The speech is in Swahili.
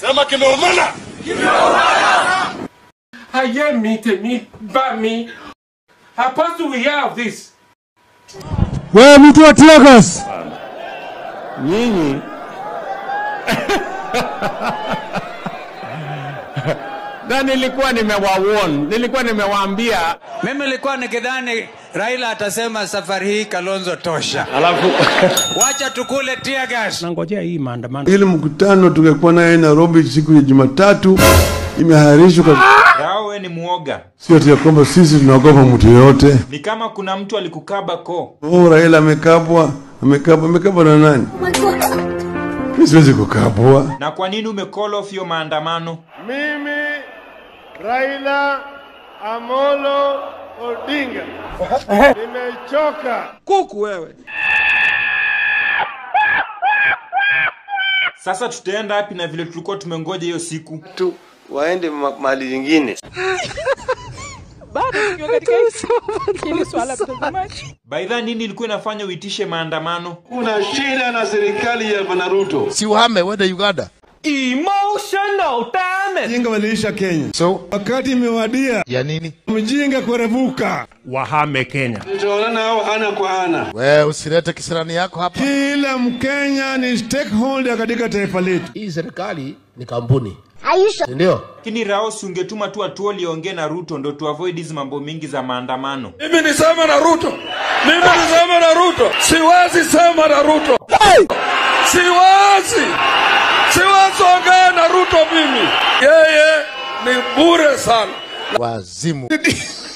Sema kimeumana. Kimeumana. Aye mi te mi ba mi apostle we hear of this. Wewe mtu wa Tiagas, nyinyi na nilikuwa nimewawarn, nilikuwa nimewaambia, Mimi nilikuwa nikidhani Raila atasema safari hii Kalonzo tosha, alafu wacha tukule tear gas. nangojea hii maandamano. ili mkutano tungekuwa naye Nairobi siku ya Jumatatu imehairishwa kwa... awe ni muoga. sio tia kwamba sisi tunaogopa mtu yoyote. Ni kama kuna mtu alikukaba ko. Oh, Raila amekabwa, amekabwa, amekabwa na nani? Mimi siwezi kukabwa. Na kwa nini umecall off hiyo maandamano? Mimi Raila Amolo Odinga nimechoka. Kuku wewe. Sasa tutaenda wapi na vile tulikuwa tumengoja hiyo siku? tu waende mahali nyingine. Baidha nini ilikuwa inafanya uitishe maandamano? Kuna shida na serikali ya Bwana Ruto. Si uhame wende Uganda. Jinga waliisha Kenya. So wakati imewadia Ya nini? mjinga kurevuka. Wahame Kenya. Tutaonana hao ana kwa ana. Wewe usilete kisirani yako hapa. Kila Mkenya ni stakeholder katika taifa letu. hii serikali ni kampuni ndio Lakini Rao ungetuma tu watu waliongee na Ruto ndo tu avoid hizi mambo mingi za maandamano. Mimi nisema na Ruto, mimi nisema na Ruto, siwezi sema na Ruto, siwezi, siwezi ongea na Ruto mimi. Yeye ni bure sana. Wazimu.